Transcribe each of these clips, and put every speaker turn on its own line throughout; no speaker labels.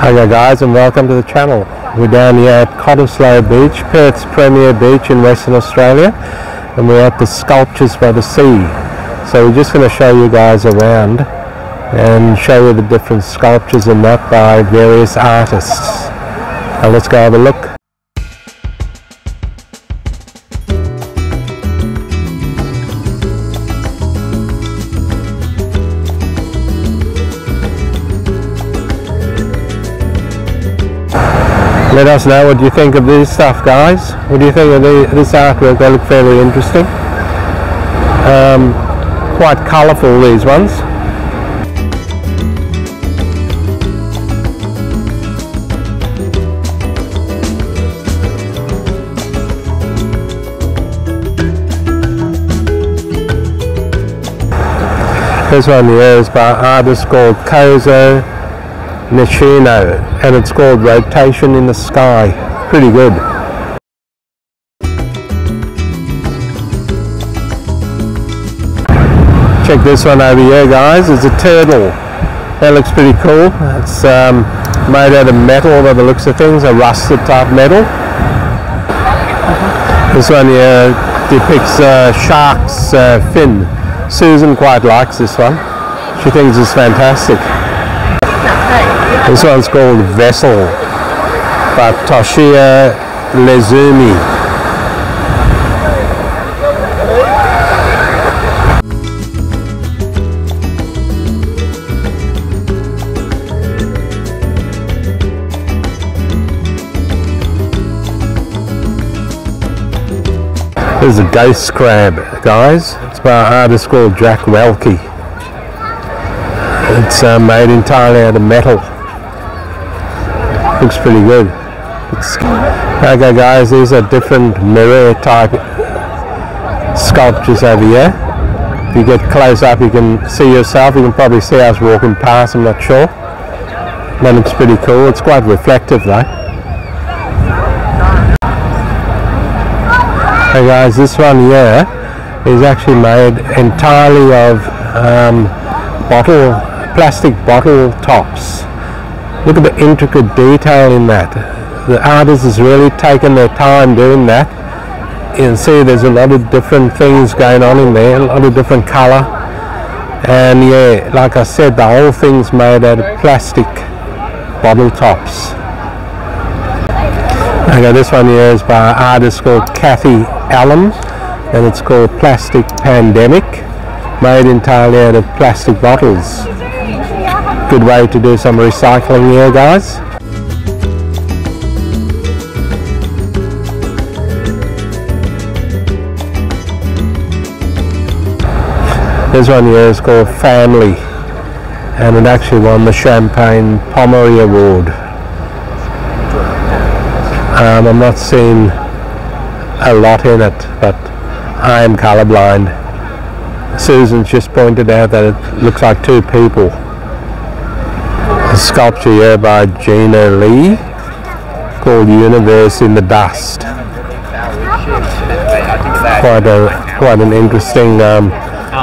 Hello guys and welcome to the channel. We're down here at Cottesloe Beach, Perth's premier beach in Western Australia and we're at the Sculptures by the Sea. So we're just going to show you guys around and show you the different sculptures and that by various artists. Now let's go have a look. Let us know what you think of this stuff, guys. What do you think of the, this artwork? They look fairly interesting. Um, quite colourful, these ones. This one here is by artist called Kozo Nishino and it's called Rotation in the Sky. Pretty good. Check this one over here guys, it's a turtle. That looks pretty cool. It's um, made out of metal by the looks of things, a rusted type metal. This one here depicts a shark's uh, fin. Susan quite likes this one. She thinks it's fantastic. This one's called Vessel by Toshio Iezumi. This is a ghost crab, guys. It's by an artist called Jack Welke. It's uh, made entirely out of metal. Looks pretty good. It's, okay guys, these are different mirror type sculptures over here. If you get close up you can see yourself, you can probably see us walking past, I'm not sure. That looks pretty cool, it's quite reflective though. Hey guys, this one here is actually made entirely of um, bottle, plastic bottle tops. Look at the intricate detail in that. The artist has really taken their time doing that. You can see there's a lot of different things going on in there, a lot of different colour. And yeah, like I said, the whole thing's made out of plastic bottle tops. Okay, this one here is by an artist called Kathy Allen and it's called Plastic Pandemic, made entirely out of plastic bottles good way to do some recycling here guys. This one here is called Family and it actually won the Champagne Pommery Award. Um, I'm not seeing a lot in it but I am colorblind. Susan's just pointed out that it looks like two people sculpture here by Gina Lee called Universe in the Dust. Quite a quite an interesting um,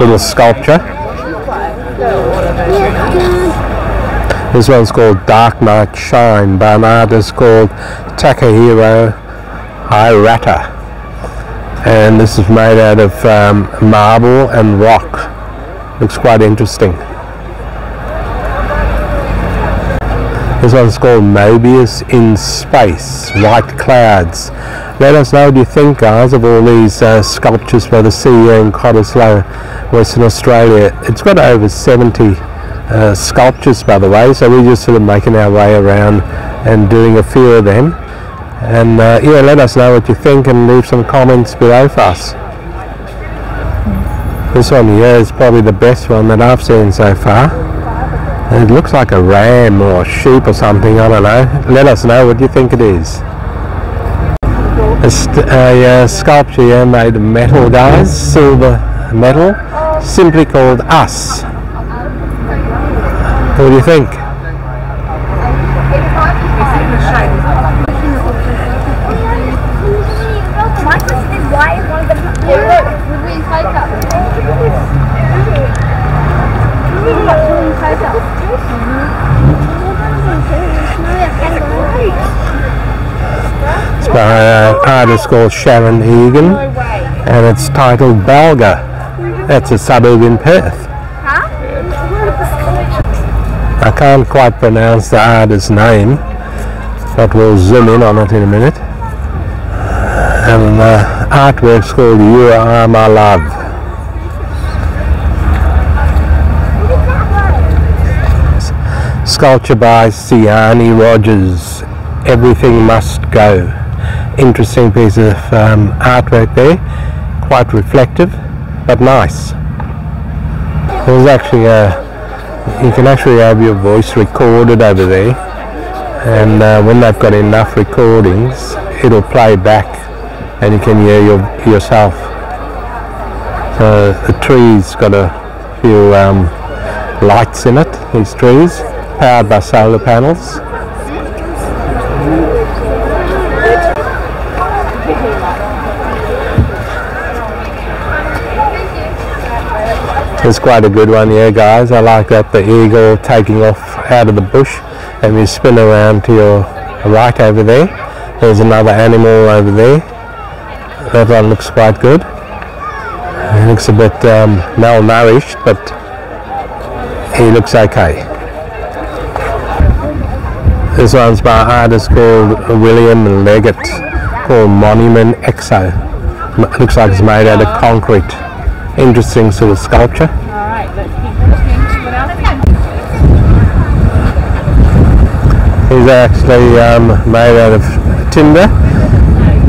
little sculpture. This one's called Dark Night Shine by an artist called Takahiro Hirata. And this is made out of um, marble and rock. Looks quite interesting. This one's called Mobius in Space, White Clouds. Let us know what you think, guys, of all these uh, sculptures by the sea in Cottesloe, Western Australia. It's got over 70 uh, sculptures, by the way, so we're just sort of making our way around and doing a few of them. And uh, yeah, let us know what you think and leave some comments below for us. This one here is probably the best one that I've seen so far. It looks like a ram or a sheep or something, I don't know. Let us know what you think it is. A, a sculpture here made of metal, guys, silver metal, simply called Us. What do you think? It's by uh, artist called Sharon Egan and it's titled Balga. That's a suburb in Perth. I can't quite pronounce the artist's name, but we'll zoom in on it in a minute. And the artwork's called You Are My Love. Sculpture by Siani Rogers. Everything Must Go. Interesting piece of um, artwork there. Quite reflective, but nice. There's actually a you can actually have your voice recorded over there and uh, when they've got enough recordings it'll play back and you can hear your, yourself so the tree's got a few um, lights in it these trees powered by solar panels It's quite a good one, yeah, guys. I like that. The eagle taking off out of the bush, and you spin around to your right over there. There's another animal over there. That one looks quite good. He looks a bit um, malnourished, but he looks okay. This one's by an artist called William Leggett, called Monument Exo. Looks like it's made out of concrete interesting sort of sculpture. These are actually um, made out of timber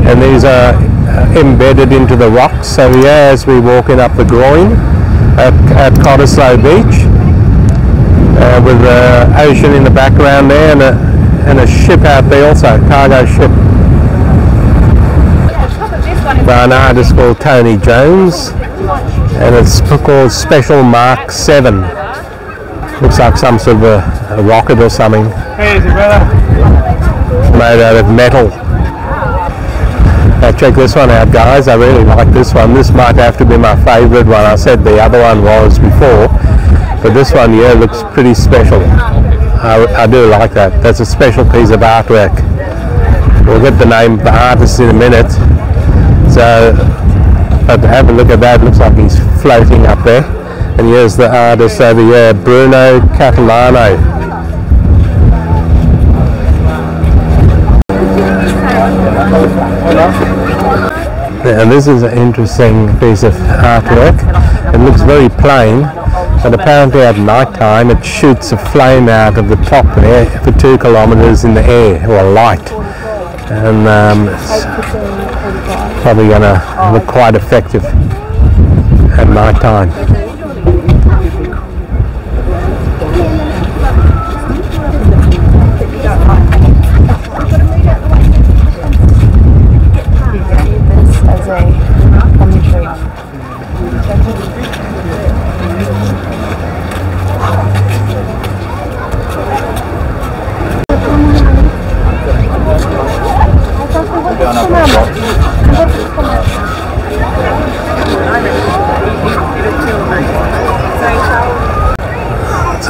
and these are uh, embedded into the rocks. So here as we're walking up the groin at, at Cottesloe Beach uh, with the ocean in the background there and a, and a ship out there also, cargo ship. By an artist called Tony Jones and it's called Special Mark 7. Looks like some sort of a, a rocket or something.
Hey, brother.
Made out of metal. Now check this one out guys, I really like this one. This might have to be my favourite one. I said the other one was before, but this one here looks pretty special. I, I do like that. That's a special piece of artwork. We'll get the name the artist in a minute. So but have a look at that, looks like he's floating up there. And here's the artist over here, Bruno Catalano. And this is an interesting piece of artwork. It looks very plain, but apparently at night time it shoots a flame out of the top there for two kilometers in the air, or a light. And um, probably going to look quite effective at night time.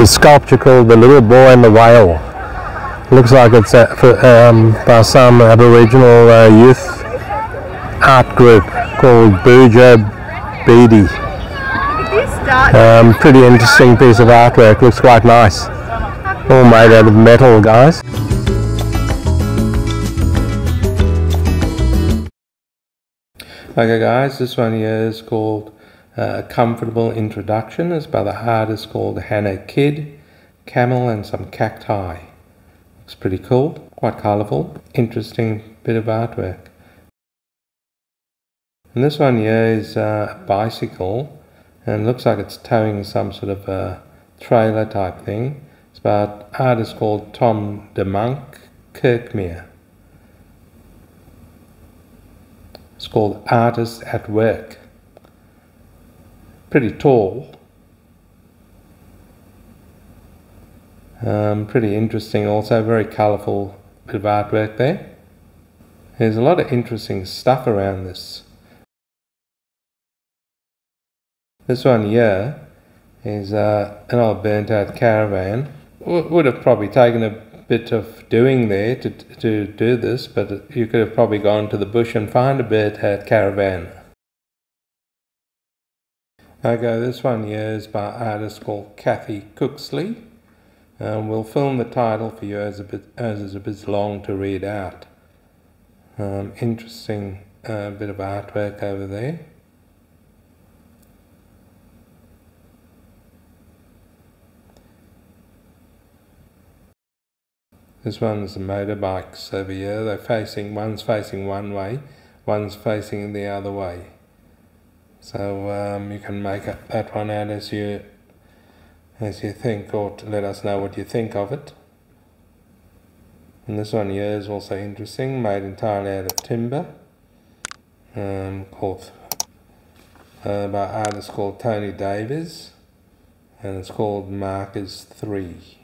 A sculpture called The Little Boy and the Whale. Looks like it's for, um, by some Aboriginal uh, youth art group called Buja Beedi. Um, pretty interesting piece of artwork, looks quite nice. All made out of metal, guys. Okay guys, this one here is called a comfortable introduction is by the artist called Hannah Kidd, camel and some cacti. Looks pretty cool, quite colourful, interesting bit of artwork. And this one here is uh, a bicycle and looks like it's towing some sort of a trailer type thing. It's by an artist called Tom de Monk Kirkmere. It's called Artists at Work pretty tall. Um, pretty interesting also, very colourful bit of artwork there. There's a lot of interesting stuff around this. This one here is uh, an old burnt out caravan. W would have probably taken a bit of doing there to, to do this, but you could have probably gone to the bush and find a bit at Caravan. Okay, this one here is by artist called Kathy Cooksley. Um, we'll film the title for you as, a bit, as it's a bit long to read out. Um, interesting uh, bit of artwork over there. This one's the motorbikes over here. They're facing, one's facing one way, one's facing the other way. So um, you can make that one out as you as you think, or let us know what you think of it. And this one here is also interesting, made entirely out of timber, um, called uh, by artist called Tony Davies, and it's called Markers Three.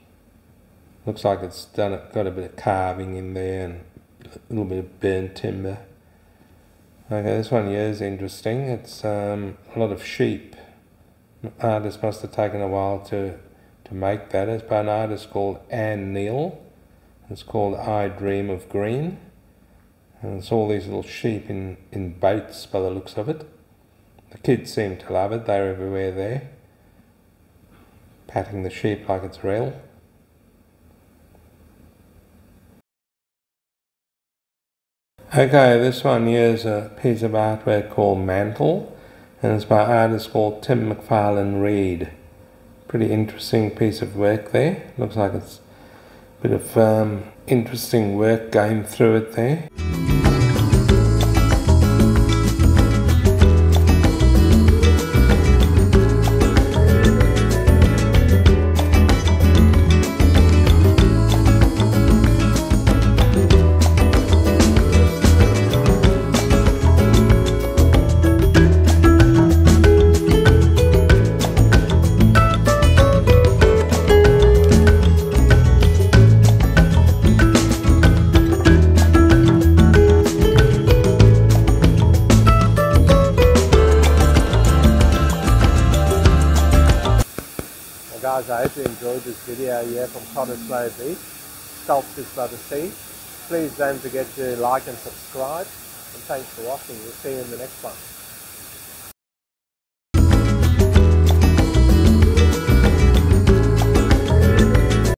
Looks like it's done it, got a bit of carving in there and a little bit of burnt timber. Okay, this one here is interesting. It's um, a lot of sheep. Artist must have taken a while to to make that. It's by an artist called Anne Neal. It's called I Dream of Green. And it's all these little sheep in, in boats by the looks of it. The kids seem to love it. They're everywhere there. Patting the sheep like it's real. Okay, this one here is a piece of artwork called Mantle, and it's by artist called Tim McFarlane Reid. Pretty interesting piece of work there. Looks like it's a bit of um, interesting work going through it there. Guys, I hope you enjoyed this video here from Cottesloe Beach, Sculptures by the Sea. Please don't forget to like and subscribe. And thanks for watching. We'll see you in the next one.